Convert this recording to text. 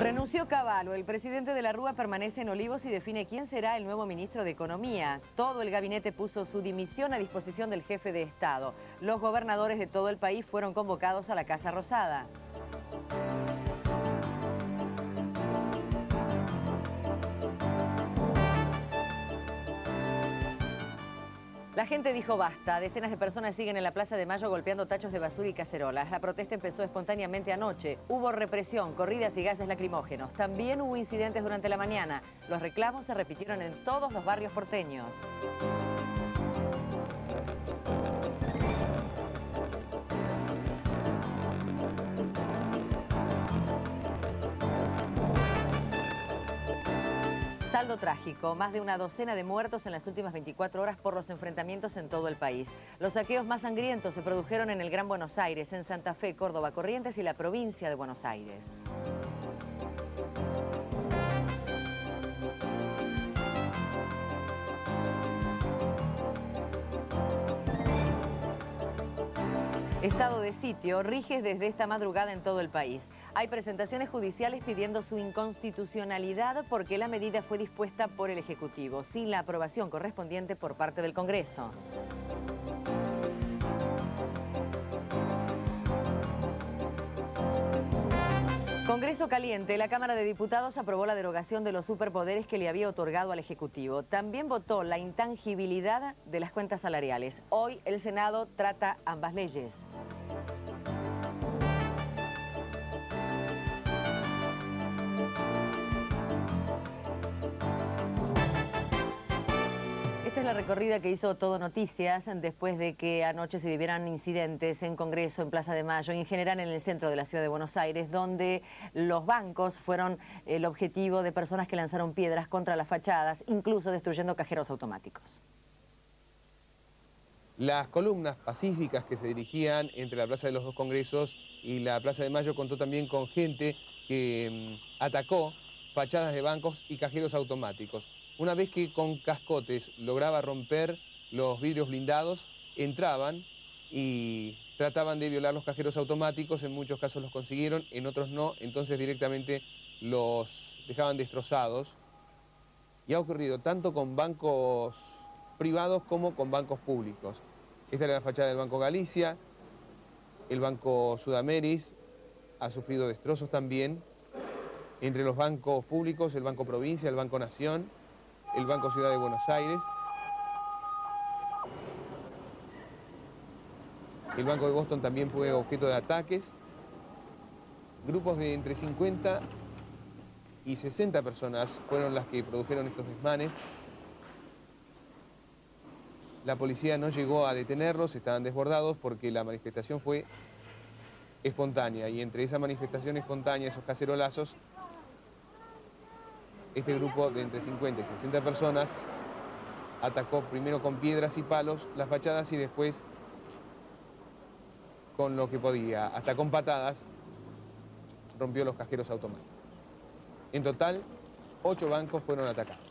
Renunció Caballo, el presidente de la Rúa permanece en Olivos y define quién será el nuevo ministro de Economía. Todo el gabinete puso su dimisión a disposición del jefe de Estado. Los gobernadores de todo el país fueron convocados a la Casa Rosada. La gente dijo basta. Decenas de personas siguen en la Plaza de Mayo golpeando tachos de basura y cacerolas. La protesta empezó espontáneamente anoche. Hubo represión, corridas y gases lacrimógenos. También hubo incidentes durante la mañana. Los reclamos se repitieron en todos los barrios porteños. Saldo trágico, más de una docena de muertos en las últimas 24 horas por los enfrentamientos en todo el país. Los saqueos más sangrientos se produjeron en el Gran Buenos Aires, en Santa Fe, Córdoba, Corrientes y la provincia de Buenos Aires. Estado de sitio rige desde esta madrugada en todo el país. Hay presentaciones judiciales pidiendo su inconstitucionalidad porque la medida fue dispuesta por el Ejecutivo, sin la aprobación correspondiente por parte del Congreso. Congreso caliente. La Cámara de Diputados aprobó la derogación de los superpoderes que le había otorgado al Ejecutivo. También votó la intangibilidad de las cuentas salariales. Hoy el Senado trata ambas leyes. Es la recorrida que hizo Todo Noticias después de que anoche se vivieran incidentes en Congreso, en Plaza de Mayo y en general en el centro de la ciudad de Buenos Aires, donde los bancos fueron el objetivo de personas que lanzaron piedras contra las fachadas, incluso destruyendo cajeros automáticos. Las columnas pacíficas que se dirigían entre la Plaza de los Dos Congresos y la Plaza de Mayo contó también con gente que mm, atacó fachadas de bancos y cajeros automáticos. Una vez que con cascotes lograba romper los vidrios blindados, entraban y trataban de violar los cajeros automáticos, en muchos casos los consiguieron, en otros no, entonces directamente los dejaban destrozados. Y ha ocurrido tanto con bancos privados como con bancos públicos. Esta es la fachada del Banco Galicia, el Banco Sudameris ha sufrido destrozos también, entre los bancos públicos, el Banco Provincia, el Banco Nación, el Banco Ciudad de Buenos Aires, el Banco de Boston también fue objeto de ataques, grupos de entre 50 y 60 personas fueron las que produjeron estos desmanes. La policía no llegó a detenerlos, estaban desbordados porque la manifestación fue espontánea. Y entre esa manifestación espontánea, esos cacerolazos, este grupo de entre 50 y 60 personas atacó primero con piedras y palos las fachadas y después con lo que podía, hasta con patadas, rompió los cajeros automáticos. En total, ocho bancos fueron atacados.